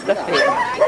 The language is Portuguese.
sexta-feira.